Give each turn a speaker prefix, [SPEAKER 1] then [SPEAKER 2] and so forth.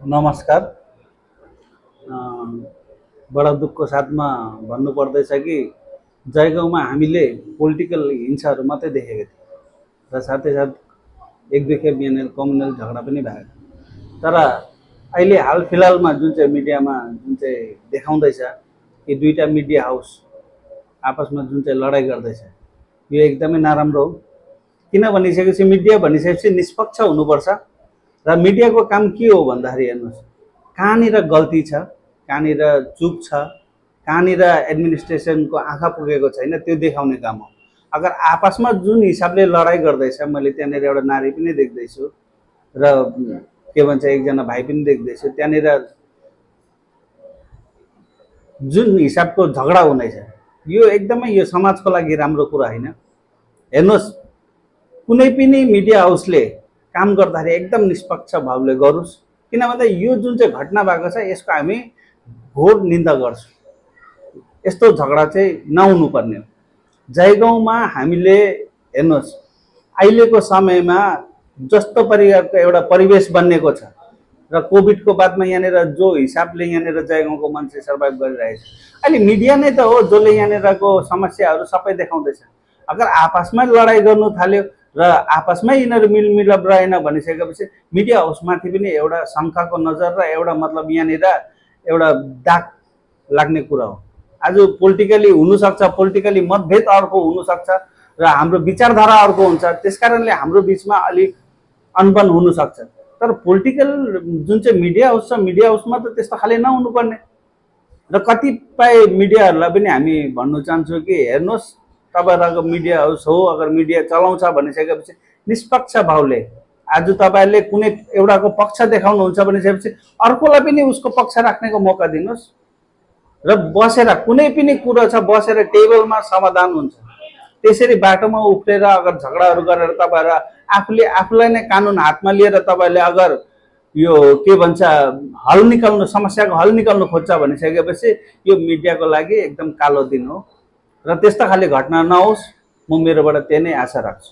[SPEAKER 1] नमस्कार। बडा दुःखको साथमा भन्नुपर्दैछ कि जयगाउँमा हामीले पोलिटिकल हिंसाहरू मात्रै देखेको थियौँ र साथै साथ एक दुई खेप यहाँनिर कम्युनल झगडा पनि भएको तर अहिले हाल फिलहालमा जुन चाहिँ मिडियामा जुन चाहिँ देखाउँदैछ कि दुईवटा मिडिया हाउस आपसमा जुन चाहिँ लडाइँ गर्दैछ यो एकदमै नराम्रो हो। किन भनिसकेपछि मिडिया भनिसकेपछि निष्पक्ष हुनुपर्छ। र मिडियाको काम के हो भन्दाखेरि हेर्नुहोस्। कहाँनिर गल्ती छ कहाँनिर चुक छ कहाँनिर एडमिनिस्ट्रेसनको आँखा पुगेको छैन त्यो देखाउने काम हो। अगर आपसमा जुन हिसाबले लडाइँ गर्दैछ मैले त्यहाँनिर एउटा नारी पनि देख्दैछु र के भन्छ एकजना भाइ पनि देख्दैछु त्यहाँनिर जुन हिसाबको झगडा हुँदैछ यो एकदमै यो समाजको लागि राम्रो कुरा होइन। हेर्नुहोस् कुनै पनि मिडिया हाउसले काम गर्दाखेरि एकदम निष्पक्ष भावले गरोस्। किन भन्दा यो जुन चाहिँ घटना भएको छ यसको हामी घोर निन्दा गर्छौँ। यस्तो झगडा चाहिँ नहुनुपर्ने हो। जयगाउँमा हामीले हेर्नुहोस् अहिलेको समयमा जस्तो परिकारको एउटा परिवेश बनिएको छ र कोभिडको बादमा यहाँनिर जो हिसाबले यहाँनिर जयगाउँको मान्छे सर्भाइभ गरिरहेछ। अहिले मिडिया नै त हो जसले यहाँनिरको समस्याहरू सबै देखाउँदैछ। अगर आपसमै लडाइँ गर्नु थाल्यो र आपसमै यिनीहरू मिलमिलाप रहेन भनिसकेपछि मिडिया हाउसमाथि पनि एउटा शङ्काको नजर र एउटा मतलब यहाँनिर एउटा दाग लाग्ने कुरा हो। आज पोलिटिकली हुनसक्छ पोलिटिकली मतभेद अर्को हुनसक्छ र हाम्रो विचारधारा अर्को हुन्छ। त्यस कारणले हाम्रो बिचमा अलिक अनबन हुनसक्छ। तर पोलिटिकल जुन चाहिँ मिडिया हाउस छ मिडिया हाउसमा त त्यस्तो खाले नहुनुपर्ने। र कतिपय मिडियाहरूलाई पनि हामी भन्नु चाहन्छौँ कि हेर्नुहोस् तपाईँहरूको मिडिया हाउस हो अगर मिडिया चलाउँछ भनिसकेपछि निष्पक्ष भावले आज तपाईँहरूले कुनै एउटाको पक्ष देखाउनुहुन्छ भनिसकेपछि अर्कोलाई पनि उसको पक्ष राख्नेको मौका दिनुहोस्। र बसेर कुनै पनि कुरो छ बसेर टेबलमा समाधान हुन्छ। त्यसरी बाटोमा उफ्रेर अगर झगडाहरू गरेर तपाईँहरू आफूले आफूलाई नै कानुन हातमा लिएर तपाईँले अगर यो के भन्छ हल निकाल्नु समस्याको हल निकाल्नु खोज्छ भनिसकेपछि यो मिडियाको लागि एकदम कालो दिन हो। र त्यस्तो खाले घटना नहोस् म मेरोबाट त्यही नै आशा राख्छु।